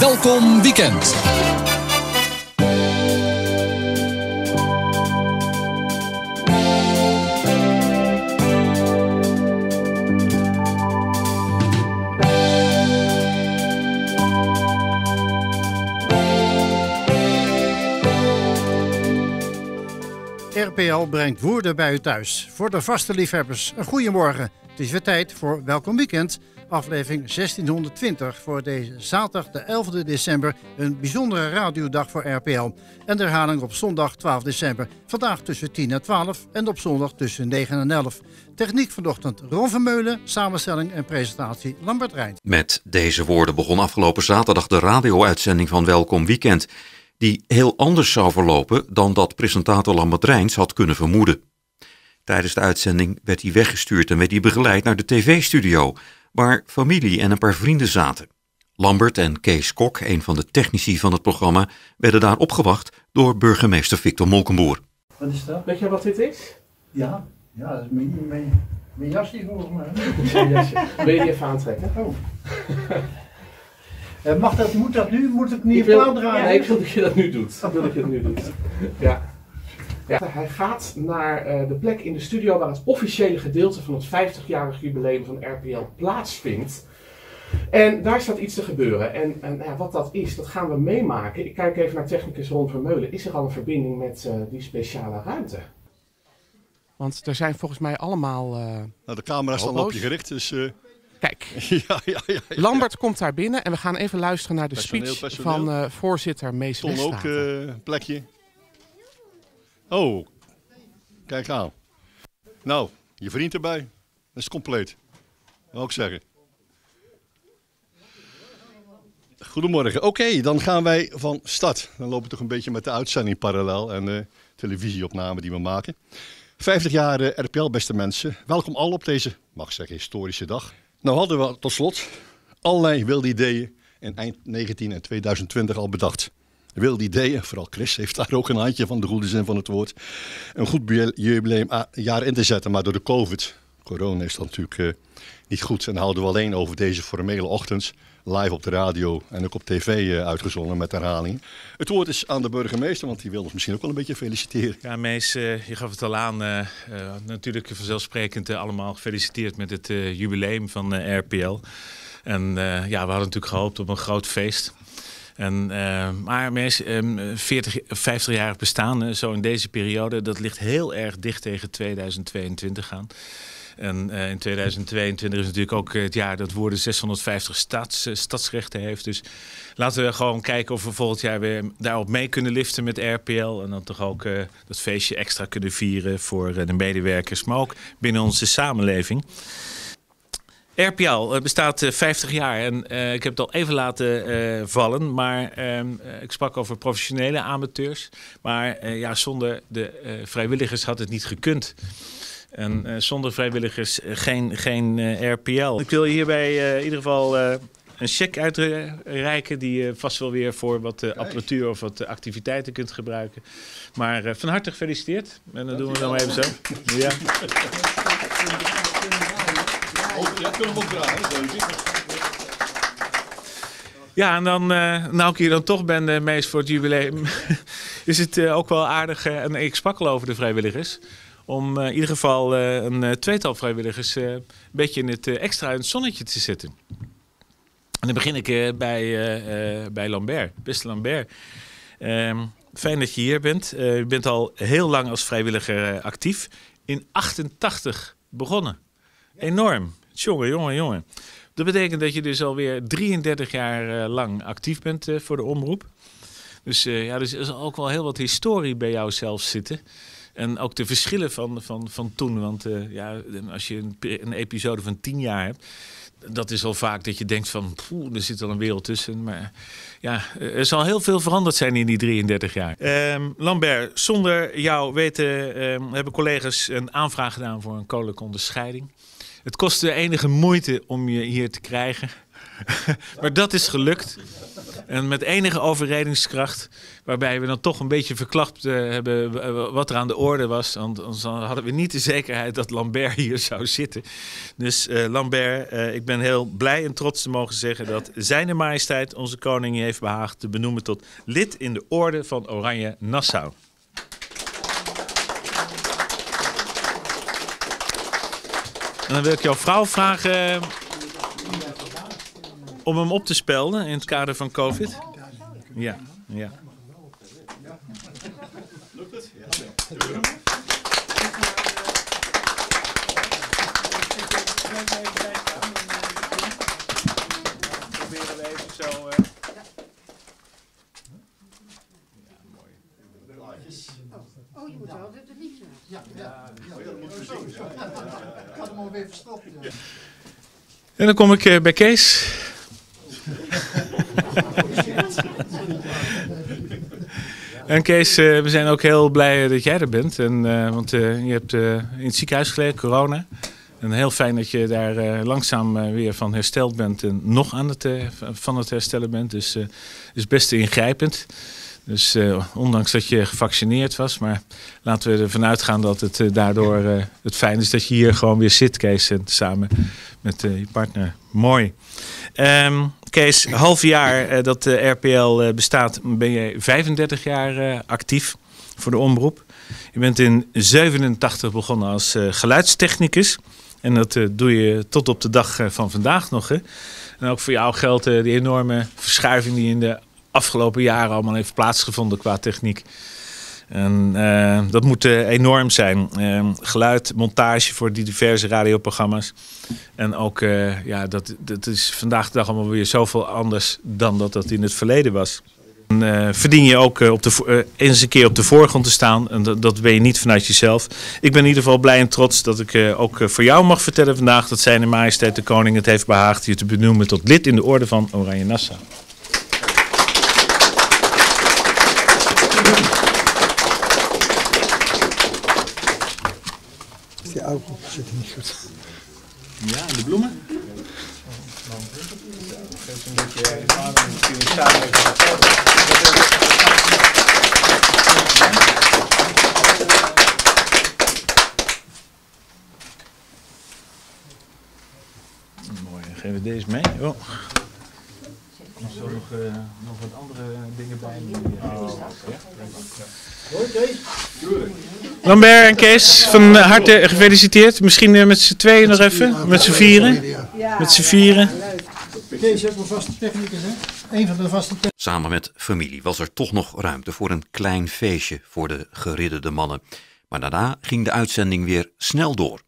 Welkom Weekend. RPL brengt woorden bij u thuis. Voor de vaste liefhebbers, een goeiemorgen. Het is weer tijd voor Welkom Weekend, aflevering 1620 voor deze zaterdag de 11e december. Een bijzondere radiodag voor RPL. En de herhaling op zondag 12 december. Vandaag tussen 10 en 12 en op zondag tussen 9 en 11. Techniek vanochtend Ron Vermeulen, samenstelling en presentatie Lambert Rijn. Met deze woorden begon afgelopen zaterdag de radio-uitzending van Welkom Weekend die heel anders zou verlopen dan dat presentator Lambert Rijns had kunnen vermoeden. Tijdens de uitzending werd hij weggestuurd en werd hij begeleid naar de tv-studio, waar familie en een paar vrienden zaten. Lambert en Kees Kok, een van de technici van het programma, werden daar opgewacht door burgemeester Victor Molkenboer. Wat is dat? Weet je wat dit is? Ja, ja dat is mijn, mijn, mijn jasje volgens mij. Wil je die even aantrekken? Oh. Uh, mag dat, moet dat nu? Moet ik niet Ik wil, draaien? ja, ik wil dat je dat nu doet. Ik wil dat je dat nu doet. Ja. Ja. Hij gaat naar uh, de plek in de studio waar het officiële gedeelte van het 50-jarig jubileum van RPL plaatsvindt. En daar staat iets te gebeuren. En, en ja, wat dat is, dat gaan we meemaken. Ik kijk even naar technicus Ron Vermeulen. Is er al een verbinding met uh, die speciale ruimte? Want er zijn volgens mij allemaal. Uh, nou, de camera is dan op je gericht, dus. Uh... Kijk, ja, ja, ja, ja, Lambert komt daar binnen en we gaan even luisteren naar de personeel, speech personeel. van uh, voorzitter Mees Ton ook uh, plekje. Oh, kijk aan. Nou, je vriend erbij. Dat is compleet. Wil ik zeggen. Goedemorgen. Oké, dan gaan wij van start. Dan lopen we toch een beetje met de uitzending parallel en de televisieopname die we maken. 50 jaar RPL, beste mensen. Welkom al op deze, mag ik zeggen, historische dag. Nou hadden we tot slot allerlei wilde ideeën in eind 19 en 2020 al bedacht. Wilde ideeën, vooral Chris heeft daar ook een handje van de goede zin van het woord. Een goed jubileumjaar in te zetten, maar door de COVID, corona is dat natuurlijk uh, niet goed. En houden we alleen over deze formele ochtends live op de radio en ook op tv uh, uitgezonden met herhaling. Het woord is aan de burgemeester, want die wil ons misschien ook wel een beetje feliciteren. Ja, Mees, uh, je gaf het al aan. Natuurlijk vanzelfsprekend allemaal gefeliciteerd met het jubileum van RPL. En ja, we hadden natuurlijk gehoopt op een groot feest. En, maar Mees, 40, 50-jarig bestaan, zo in deze periode, dat ligt heel erg dicht tegen 2022 aan. En uh, in 2022 is natuurlijk ook het jaar dat Woerden 650 stads, uh, stadsrechten heeft. Dus laten we gewoon kijken of we volgend jaar weer daarop mee kunnen liften met RPL. En dan toch ook dat feestje extra kunnen vieren voor de medewerkers, maar ook binnen onze samenleving. RPL bestaat 50 jaar en ik heb het al even laten vallen, maar ik sprak over professionele amateurs. Maar ja, zonder de vrijwilligers had het niet gekund. En zonder vrijwilligers geen, geen RPL. Ik wil hierbij in ieder geval een cheque uitreiken die je vast wel weer voor wat apparatuur of wat activiteiten kunt gebruiken. Maar van harte gefeliciteerd. En dat doen we dan even zo. Ja. Ja, kunnen we ook draaien. Ja, en dan, nou ik hier dan toch ben, uh, meest voor het jubileum, is het uh, ook wel aardig. Uh, en ik sprak al over de vrijwilligers om uh, in ieder geval uh, een uh, tweetal vrijwilligers een beetje in het extra in het zonnetje te zetten. En dan begin ik bij, bij Lambert, beste Lambert. Ehm, fijn dat je hier bent. je bent al heel lang als vrijwilliger actief. In 88 begonnen. Enorm. Jongen, jongen, jongen. Dat betekent dat je dus alweer 33 jaar lang actief bent voor de omroep. Dus ja, dus er is ook wel heel wat historie bij jou zelf zitten. En ook de verschillen van, van, van toen. Want ja, als je een, een, episode van tien jaar hebt, dat is al vaak dat je denkt van, er zit al een wereld tussen. Maar ja, er zal heel veel veranderd zijn in die 33 jaar. Um, Lambert, zonder jou weten um, hebben collega's een aanvraag gedaan voor een koninklijke onderscheiding. Het kostte enige moeite om je hier te krijgen. maar dat is gelukt. En met enige overredingskracht, waarbij we dan toch een beetje verklapt uh, hebben wat er aan de orde was. Want anders hadden we niet de zekerheid dat Lambert hier zou zitten. Dus uh, Lambert, ik ben heel blij en trots te mogen zeggen dat Zijne Majesteit, onze koning, heeft behaagd te benoemen tot lid in de orde van Oranje Nassau. En dan wil ik jouw vrouw vragen om hem op te spelden in het kader van COVID. Ja, ja. Lukt het? Ja. Proberen we even zo. Uh... Ja, mooi. Oh, je moet wel het liedje. Ja, ja. dat moet je zien. Ik had hem alweer verstopt. En dan kom ik uh, bij Kees. En Kees, uh, we zijn ook heel blij dat jij er bent. En, want je hebt in het ziekenhuis gelegen, corona. En heel fijn dat je daar langzaam weer van hersteld bent en nog aan het, van het herstellen bent. Dus is best ingrijpend. Dus ondanks dat je gevaccineerd was, maar laten we ervan uitgaan dat het daardoor het fijn is dat je hier gewoon weer zit, Kees, en samen met je partner. Mooi. Um, Kees, half jaar dat de RPL bestaat, ben je 35 jaar actief voor de omroep. Je bent in 87 begonnen als geluidstechnicus. En dat doe je tot op de dag van vandaag nog. Hè? En ook voor jou geldt de enorme verschuiving die in de afgelopen jaren allemaal heeft plaatsgevonden qua techniek. En uh, dat moet uh, enorm zijn. Uh, geluid, montage voor die diverse radioprogramma's. En ook, ja, dat, dat is vandaag de dag allemaal weer zoveel anders dan dat dat in het verleden was. En, verdien je ook op de, eens een keer op de voorgrond te staan. En dat, dat ben je niet vanuit jezelf. Ik ben in ieder geval blij en trots dat ik ook voor jou mag vertellen vandaag dat zijn majesteit de koning het heeft behaagd je te benoemen tot lid in de orde van Oranje Nassau. Ja, en de bloemen? Mooi, dan geven we deze mee. Oh. Er zijn nog, uh, nog wat andere dingen bij. Oh. Lambert en Kees, van harte gefeliciteerd. Misschien uh, met z'n tweeën nog even, met z'n vieren. Met z'n vieren. Kees ook een vaste technicus, hè? Een van de vaste technicus. Samen met familie was er toch nog ruimte voor een klein feestje voor de geridderde mannen. Maar daarna ging de uitzending weer snel door.